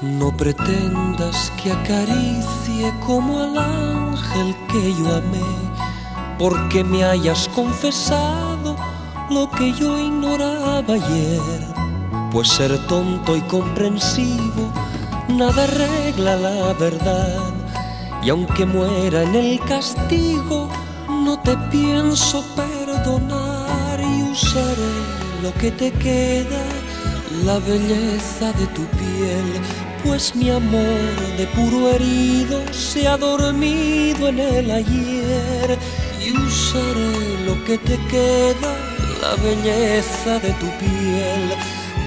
No pretendas que acaricie como al ángel que yo amé, porque me hayas confesado lo que yo ignoraba ayer. Pues ser tonto y comprensivo nada arregla la verdad. Y aunque muera en el castigo, no te pienso perdonar y usaré lo que te queda, la belleza de tu piel pues mi amor de puro herido se ha dormido en el ayer y usaré lo que te queda, la belleza de tu piel,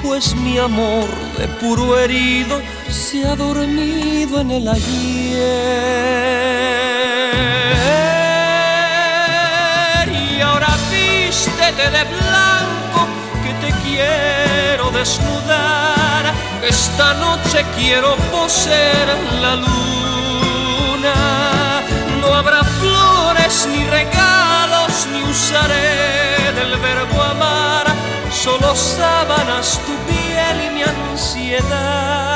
pues mi amor de puro herido se ha dormido en el ayer. Y ahora vístete de blanco que te quiero desnudar esta noche quiero poseer la luna. No habrá flores ni regalos, ni usaré del verbo amar. Solo sábanas, tu piel y mi ansiedad.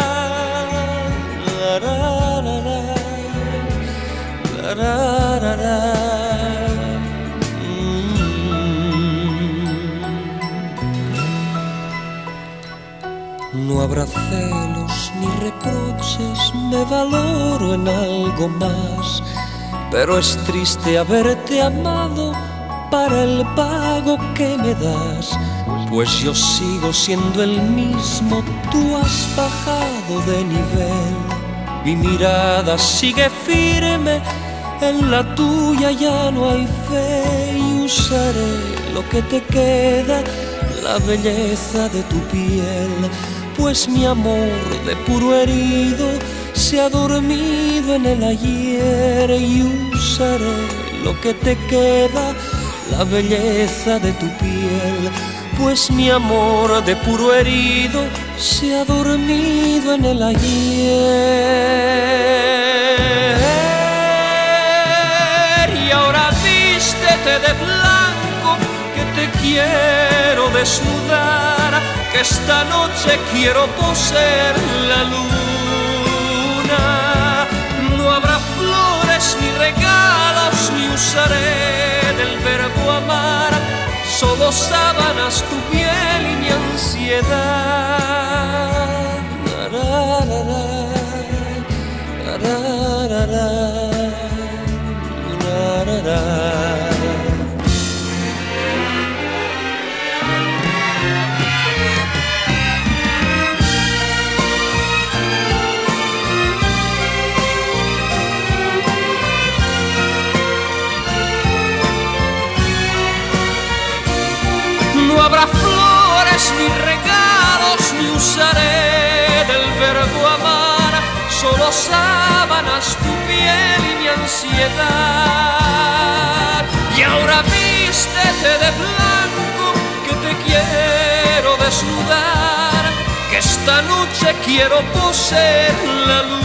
No habrá celos ni reproches, me valoro en algo más, pero es triste haberte amado para el pago que me das, pues yo sigo siendo el mismo, tú has bajado de nivel, mi mirada sigue firme, en la tuya ya no hay fe y usaré lo que te queda, la belleza de tu piel pues mi amor de puro herido se ha dormido en el ayer y usaré lo que te queda, la belleza de tu piel, pues mi amor de puro herido se ha dormido en el ayer. Y ahora vístete de blanco que te quiero desnudar que esta noche quiero poseer la luna. No habrá flores ni regalos, ni usaré del verbo amar, solo sábanas, tu piel y mi ansiedad. Ni regalos, ni usaré del verbo amar, solo sábanas, tu piel y mi ansiedad. Y ahora vístete de blanco, que te quiero desnudar, que esta noche quiero poseer la luz